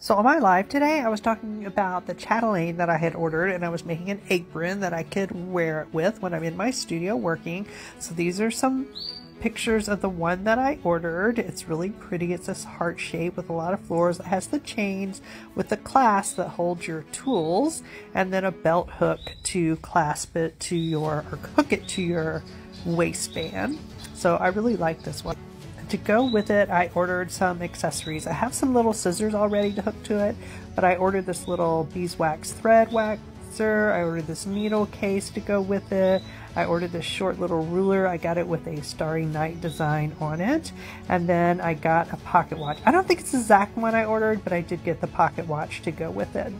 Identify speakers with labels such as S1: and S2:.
S1: So on my live today, I was talking about the chatelaine that I had ordered and I was making an apron that I could wear it with when I'm in my studio working. So these are some pictures of the one that I ordered. It's really pretty. It's this heart shape with a lot of floors. It has the chains with the clasp that holds your tools and then a belt hook to clasp it to your or hook it to your waistband. So I really like this one to go with it, I ordered some accessories. I have some little scissors already to hook to it, but I ordered this little beeswax thread waxer. I ordered this needle case to go with it. I ordered this short little ruler. I got it with a Starry Night design on it. And then I got a pocket watch. I don't think it's the exact one I ordered, but I did get the pocket watch to go with it.